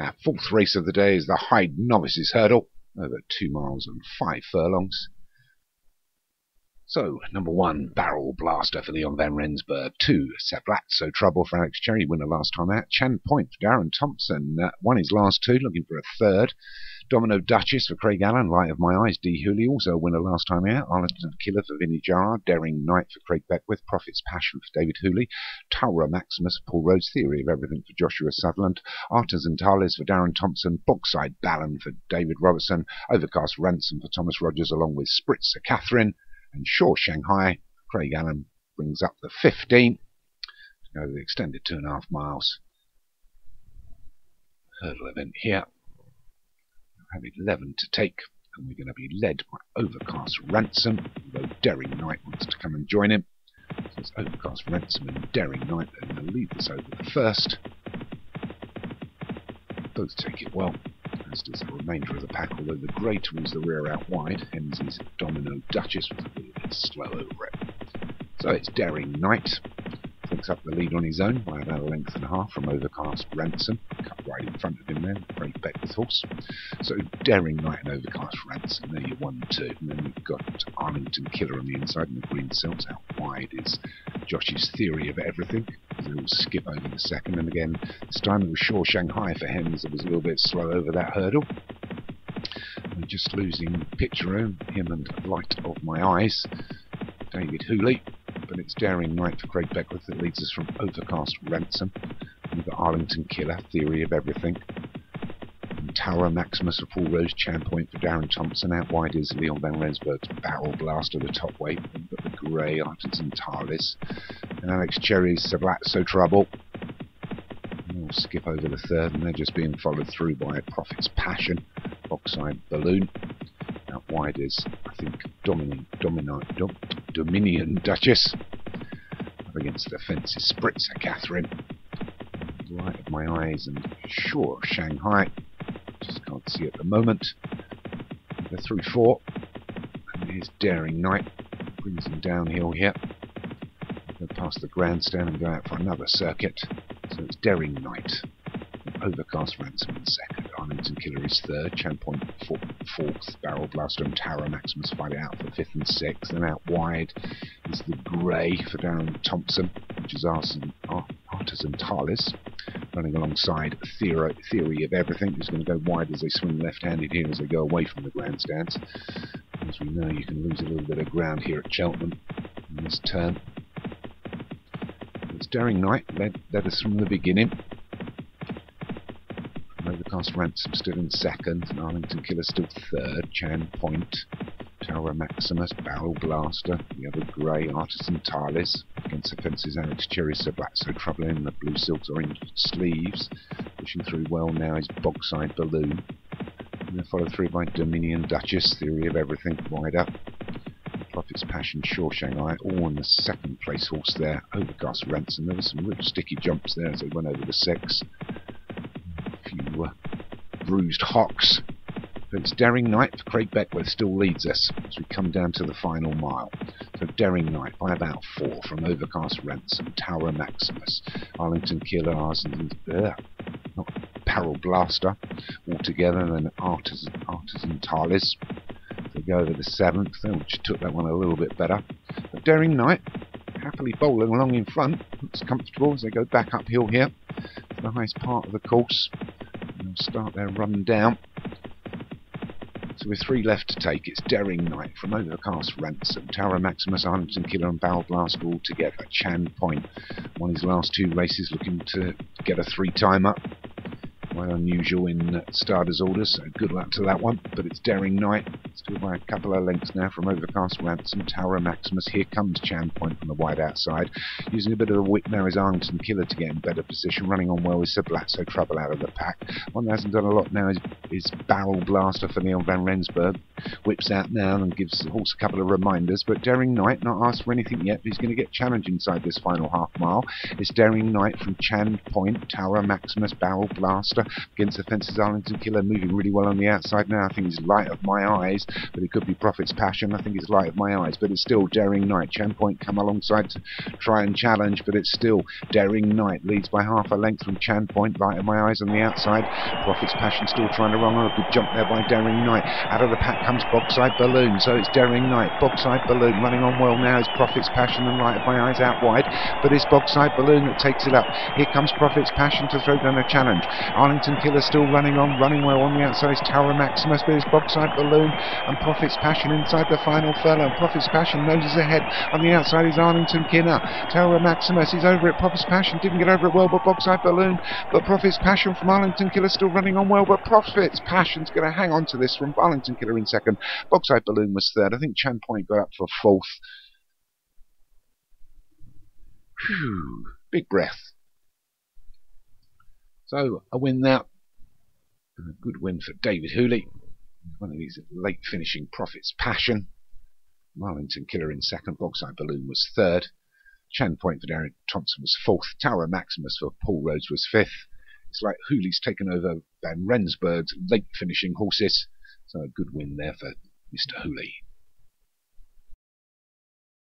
Our fourth race of the day is the Hyde Novices Hurdle, over two miles and five furlongs. So, number one, Barrel Blaster for Leon Van Rensburg. Two, So Trouble for Alex Cherry, winner last time out. Chan Point for Darren Thompson, uh, won his last two, looking for a third. Domino Duchess for Craig Allen, Light of My Eyes, D. Hooley, also a winner last time out. Arlington Killer for Vinnie Gerard, Daring Knight for Craig Beckwith, Prophet's Passion for David Hooley, Tower Maximus Paul Rhodes, Theory of Everything for Joshua Sutherland, Artisan Talis for Darren Thompson, Bogside Balloon for David Robertson, Overcast Ransom for Thomas Rogers, along with Spritz for Catherine, and Shaw Shanghai. Craig Allen brings up the 15 to go the extended two and a half miles hurdle event here have 11 to take, and we're going to be led by Overcast Ransom, although Daring Knight wants to come and join him. So it's Overcast Ransom and Daring Knight that are going to lead us over the first. Both take it well, as does the remainder of the pack, although the grey towards the rear out wide. Hemsley's Domino Duchess was a little bit slow over it. So it's Daring Knight picks up the lead on his own by about a length and a half from Overcast Ransom, right in front of him there, Craig Beckwith horse. So Daring Knight and Overcast Ransom, there you one, two, and then you've got Arlington Killer on the inside and the green silks out wide is Josh's Theory of Everything. They will skip over the second, and again, this time it was Shaw Shanghai for as it was a little bit slow over that hurdle. I'm just losing picture room, him and Light of My Eyes. David Hooley but it's Daring Knight for Craig Beckwith that leads us from Overcast Ransom. We've got Arlington Killer, Theory of Everything. And Tower Maximus of Paul Rhodes Chan Point for Darren Thompson. Out wide is Leon Van Rensburg's Barrel Blaster, the top weight. Got the Grey Artisan Talis. And Alex Cherry's So Trouble. And we'll skip over the third, and they're just being followed through by Prophet's Passion, Oxide Balloon. Out wide is, I think, Dominion, Domino, Dom, Dominion Duchess. Up against the fences, Spritzer Catherine. Light of my eyes and sure Shanghai. Just can't see at the moment. They're through four. And here's Daring Knight. Brings him downhill here. Go past the grandstand and go out for another circuit. So it's Daring Knight. Overcast Ransom in second. Arlington Killer is third. Champoint fourth. Barrel Blaster and Tower Maximus fight out for fifth and sixth. And out wide is the Grey for Darren Thompson, which is Artisan, Artisan Talis. Running alongside Theory, Theory of Everything, who's going to go wide as they swing left-handed here as they go away from the grandstands. As we know, you can lose a little bit of ground here at Cheltenham in this turn. It's Daring Knight led, led us from the beginning. Overcast Ransom still in second, and Arlington Killer still third, Chan Point, Tower Maximus, Barrel Blaster, the other grey Artisan Talis, against the fences Alex Cherry, so trouble in the blue silks, orange sleeves, pushing through well now is Bogside Balloon, and then followed through by Dominion Duchess, Theory of Everything, wide up, Prophet's Passion, Shaw Shanghai, all on the second place horse there, Overcast Ransom, there were some real sticky jumps there as they went over the six A few uh, bruised hocks. It's Daring Knight for Craig Beckwith still leads us as we come down to the final mile. So Daring Knight by about four from Overcast Ransom, Tower Maximus, Arlington Killer, Artisan, uh, not Barrel Blaster altogether, and then Artisan, Artisan Talis. They go over the seventh, which took that one a little bit better. But Daring Knight happily bowling along in front. Looks comfortable as they go back uphill here. The highest part of the course start their run down. So with three left to take, it's Daring Knight from Overcast Ransom, Tower Maximus, Arlington Killer and Barrel Blast all together. Chan Point won his last two races looking to get a three-timer quite unusual in starters orders, so good luck to that one. But it's Daring Knight, still by a couple of lengths now from Overcast Ransom, Tower Maximus. Here comes Chan Point from the wide outside, using a bit of a whip now is Arlington Killer to get in better position, running on well with Sablazo Trouble out of the pack. One that hasn't done a lot now is, is Barrel Blaster for Neil Van Rensburg, whips out now and gives the horse a couple of reminders. But Daring Knight not asked for anything yet, he's going to get challenged inside this final half mile. It's Daring Knight from Chand Point, Tower, Maximus, Barrel Blaster against the fences. Arlington Killer moving really well on the outside now. I think he's light of my eyes, but it could be Prophet's Passion. I think he's light of my eyes, but it's still Daring Knight. Chand Point come alongside to try and challenge, but it's still Daring Knight leads by half a length from Chand Point. Light of my eyes on the outside. Prophet's Passion still trying to run on a good jump there by Daring Knight. Out of the pack comes Balloon, so it's Daring Knight. Bogside Balloon running on well now is Prophet's Passion and Light of my eyes out wide, but it's Bogside Balloon that takes it up. Here comes Prophet's Passion to throw down a challenge. Arlington Killer still running on, running well on the outside is Tower Maximus, but it's Bogside Balloon and Prophet's Passion inside the final furlong. Prophet's Passion noses ahead. On the outside is Arlington Killer. Tower Maximus is over it. Prophet's Passion didn't get over it well, but Bogside Balloon. But Prophet's Passion from Arlington Killer still running on well, but Prophet's Passion's going to hang on to this from Arlington Killer in second. Bogside Balloon was third. I think Chand Point got up for fourth. Whew, big breath. So a win there. And a good win for David Hooley. One of these late finishing Prophet's Passion. Marlington Killer in second. Bogside Balloon was third. Chand Point for Derek Thompson was fourth. Tower Maximus for Paul Rhodes was fifth. It's like Hooley's taken over Van Rensburg's late finishing horses. So a good win there for Mr. Hooley.